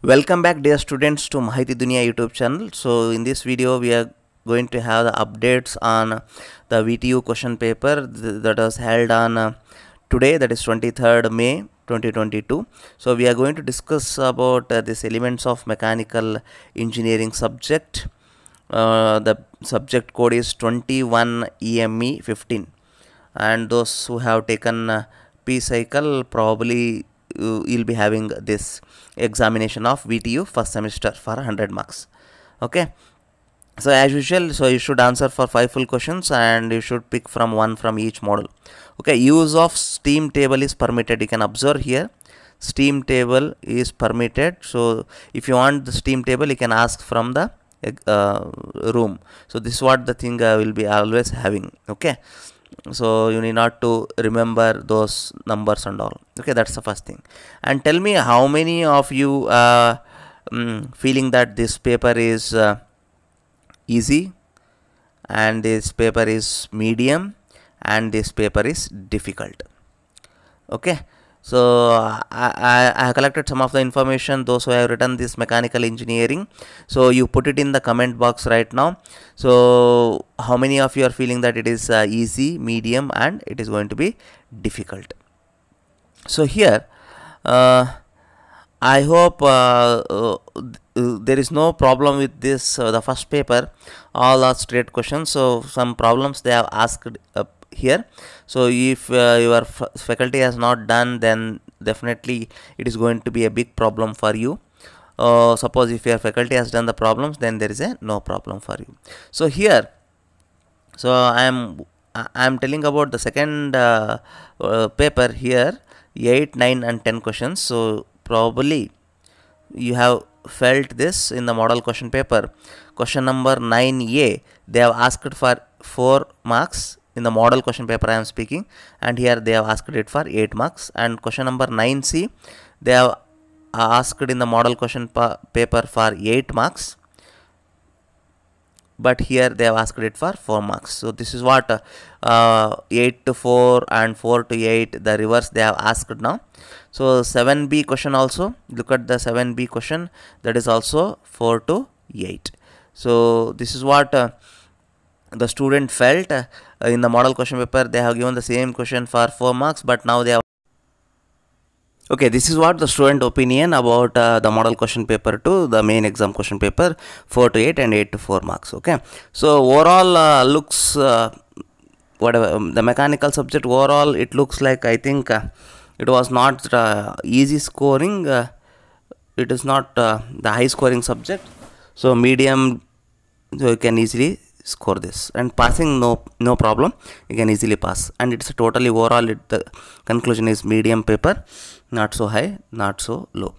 Welcome back dear students to Mahithi Duniya YouTube channel. So in this video we are going to have the updates on the VTU question paper th- that was held on uh, today that is 23rd May 2022. So we are going to discuss about uh, this elements of mechanical engineering subject. Uh, the subject code is 21 EME 15 and those who have taken uh, P cycle probably uh, you'll be having this examination of VTU first semester for 100 marks. Okay. So as usual, so you should answer for five full questions and you should pick from one from each model. Okay, use of steam table is permitted. You can observe here, steam table is permitted. So if you want the steam table, you can ask from the uh, room. So this is what the thing I will be always having. Okay, so you need not to remember those numbers and all. Okay, that's the first thing. And tell me how many of you uh, mm, feeling that this paper is uh, easy and this paper is medium and this paper is difficult okay so I, I, I have collected some of the information those who have written this mechanical engineering. So you put it in the comment box right now. So how many of you are feeling that it is uh, easy medium and it is going to be difficult? So here uh, I hope uh, uh, there is no problem with this uh, the first paper. All are straight questions. So some problems they have asked uh, here. So if uh, your faculty has not done then definitely it is going to be a big problem for you. Uh, suppose if your faculty has done the problems then there is a no problem for you. So here so i am i am telling about the second uh, uh, paper here 8 9 and 10 questions. So probably you have felt this in the model question paper. Question number 9a they have asked for 4 marks in the model question paper i am speaking and here they have asked it for 8 marks. And question number 9c they have asked in the model question pa- paper for 8 marks but here they have asked it for 4 marks. So this is what uh, uh, 8 to 4 and 4 to 8 the reverse they have asked now. So 7b question also look at the 7b question that is also 4 to 8 so this is what uh, the student felt uh, in the model question paper they have given the same question for 4 marks but now they have okay this is what the student opinion about uh, the model question paper to the main exam question paper 4 to 8 and 8 to 4 marks okay? So overall uh, looks uh, whatever um, the mechanical subject overall it looks like i think uh, it was not uh, easy scoring it is not the high scoring subject. So medium so you can easily score this. And passing no no problem. You can easily pass. And it's totally overall it, the conclusion is medium paper not so high not so low.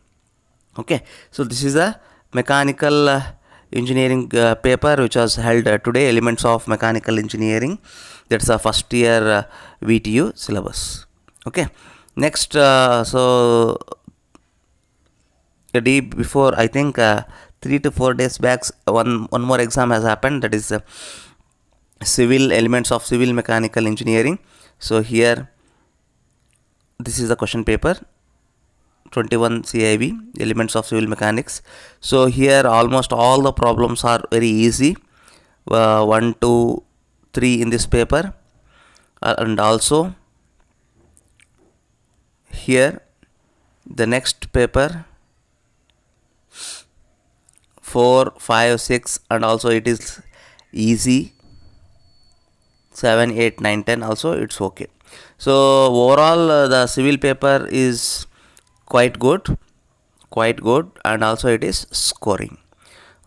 Okay. So this is a mechanical uh, engineering uh, paper which was held uh, today. Elements of mechanical engineering. That's a first year uh, vtu syllabus. Okay. Next uh, so a day before i think uh, three to four days back one one more exam has happened. That is uh, civil elements of civil mechanical engineering. So here this is the question paper 21 civ elements of civil mechanics. So here almost all the problems are very easy. Uh, 1 2 3 in this paper. Uh, and also here the next paper 4 5 6 and also it is easy. 7 8 9 10 also it's okay. So overall uh, the civil paper is quite good quite good and also it is scoring.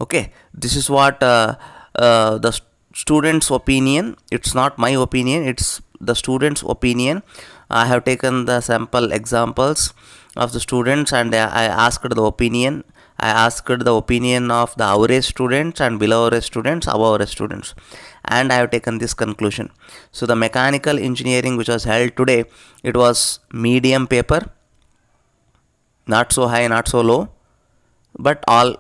Okay this is what uh, uh, the st- students opinion. It's not my opinion it's the students opinion. I have taken the sample examples of the students and i asked the opinion i asked the opinion of the average students and below average students above average students and i have taken this conclusion. So the mechanical engineering which was held today it was medium paper not so high not so low but all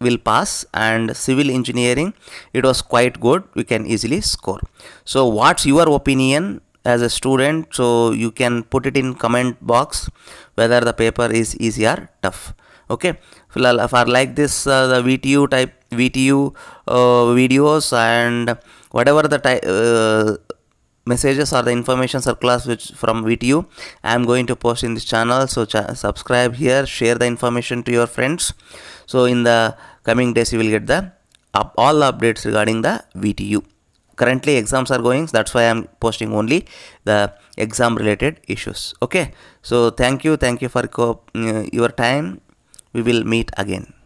will pass and civil engineering it was quite good we can easily score. So what's your opinion as a student? So you can put it in comment box whether the paper is easy or tough okay. For like this uh, the VTU type VTU uh, videos and whatever the type uh, messages or the information circulars which from VTU I am going to post in this channel. So ch subscribe here share the information to your friends. So in the coming days you will get the up all the updates regarding the VTU currently exams are going that's why i'm posting only the exam related issues. Okay. So thank you thank you for uh, your time we will meet again